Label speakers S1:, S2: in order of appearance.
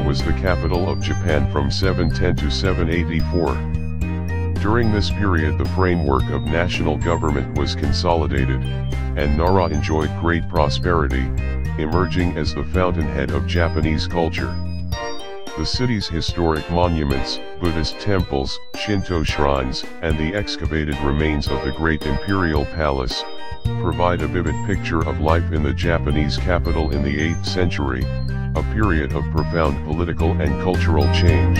S1: was the capital of Japan from 710 to 784. During this period the framework of national government was consolidated, and Nara enjoyed great prosperity, emerging as the fountainhead of Japanese culture. The city's historic monuments, Buddhist temples, Shinto shrines, and the excavated remains of the Great Imperial Palace, provide a vivid picture of life in the Japanese capital in the 8th century, a period of profound political and cultural change.